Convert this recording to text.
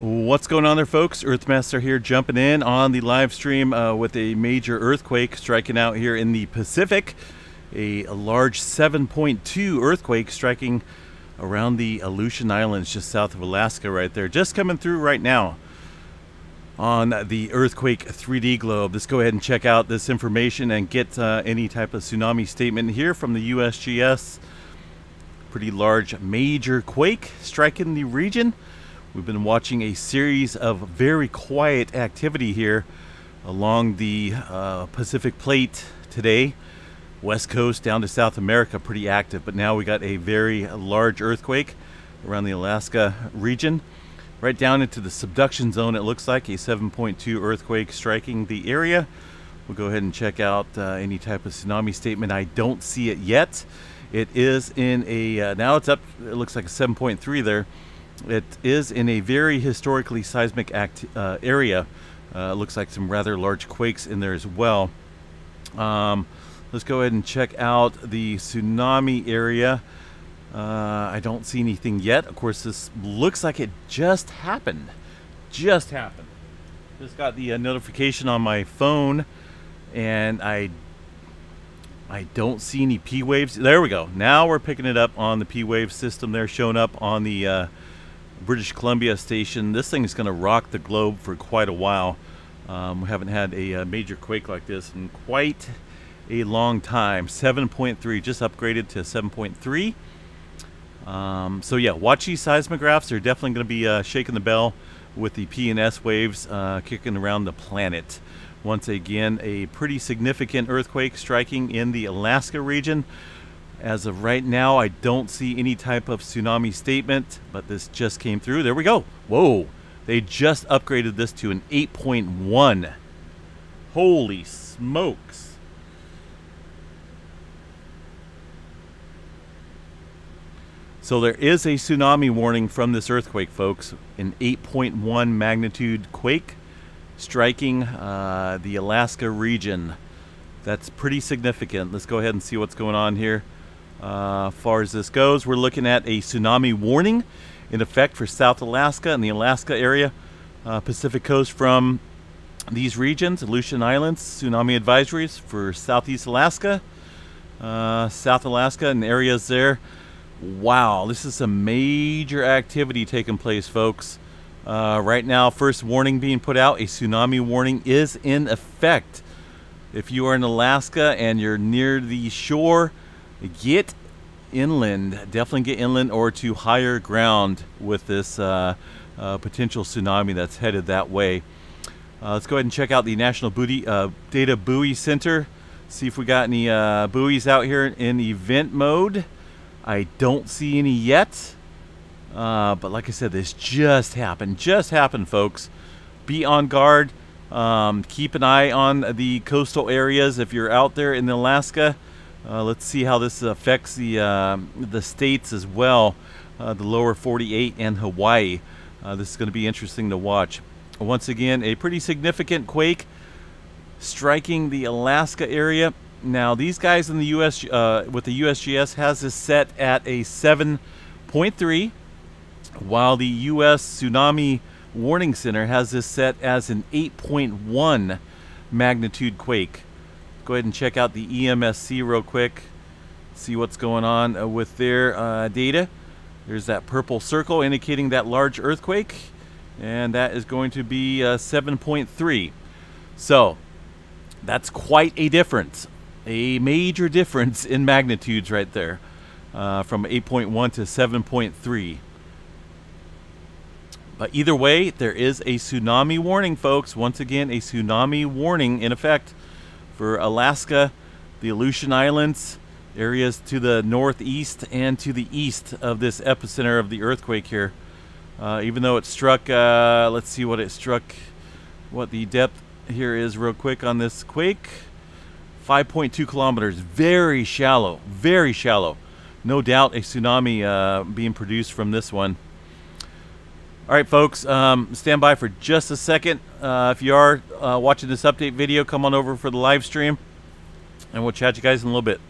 What's going on there, folks? Earthmaster here, jumping in on the live stream uh, with a major earthquake striking out here in the Pacific. A, a large 7.2 earthquake striking around the Aleutian Islands just south of Alaska, right there. Just coming through right now on the earthquake 3D globe. Let's go ahead and check out this information and get uh, any type of tsunami statement here from the USGS. Pretty large major quake striking the region. We've been watching a series of very quiet activity here along the uh, Pacific Plate today. West Coast down to South America, pretty active, but now we got a very large earthquake around the Alaska region. Right down into the subduction zone, it looks like a 7.2 earthquake striking the area. We'll go ahead and check out uh, any type of tsunami statement. I don't see it yet. It is in a, uh, now it's up, it looks like a 7.3 there. It is in a very historically seismic act, uh, area. Uh, looks like some rather large quakes in there as well. Um, let's go ahead and check out the tsunami area. Uh, I don't see anything yet. Of course, this looks like it just happened. Just happened. Just got the uh, notification on my phone, and I I don't see any P waves. There we go. Now we're picking it up on the P wave system. They're showing up on the uh, British Columbia station. This thing is going to rock the globe for quite a while. Um, we haven't had a, a, uh, major quake like this in quite a long time. 7.3, just upgraded to 7.3. Um, so yeah, watch these seismographs. They're definitely going to be uh, shaking the bell with the P and S waves uh, kicking around the planet. Once again, a pretty significant earthquake striking in the Alaska region. As of right now, I don't see any type of tsunami statement, but this just came through. There we go. Whoa. They just upgraded this to an 8.1. Holy smokes. So there is a tsunami warning from this earthquake, folks. An 8.1 magnitude quake striking uh, the Alaska region. That's pretty significant. Let's go ahead and see what's going on here. Uh, far as this goes, we're looking at a tsunami warning in effect for South Alaska and the Alaska area, uh, Pacific coast from these regions, Aleutian Islands, tsunami advisories for Southeast Alaska, uh, South Alaska, and areas there. Wow, this is a major activity taking place, folks. Uh, right now, first warning being put out, a tsunami warning is in effect. If you are in Alaska and you're near the shore, get inland, definitely get inland or to higher ground with this uh, uh, potential tsunami that's headed that way. Uh, let's go ahead and check out the National Buoy, uh, Data Buoy Center. See if we got any uh, buoys out here in event mode. I don't see any yet. Uh, but like I said, this just happened. Just happened, folks. Be on guard. Um, keep an eye on the coastal areas if you're out there in Alaska. Uh, let's see how this affects the uh, the states as well, uh, the lower 48 and Hawaii. Uh, this is going to be interesting to watch. Once again, a pretty significant quake striking the Alaska area. Now, these guys in the U.S. Uh, with the USGS has this set at a 7.3, while the U.S. Tsunami Warning Center has this set as an 8.1 magnitude quake go ahead and check out the EMSC real quick. See what's going on uh, with their uh, data. There's that purple circle indicating that large earthquake. And that is going to be uh, 7.3. So that's quite a difference. A major difference in magnitudes right there. Uh, from 8.1 to 7.3. But either way, there is a tsunami warning, folks. Once again, a tsunami warning in effect for Alaska, the Aleutian Islands, areas to the northeast and to the east of this epicenter of the earthquake here. Uh, even though it struck, uh, let's see what it struck, what the depth here is real quick on this quake. 5.2 kilometers, very shallow, very shallow. No doubt a tsunami uh, being produced from this one. All right, folks, um, stand by for just a second. Uh, if you are uh, watching this update video, come on over for the live stream, and we'll chat you guys in a little bit.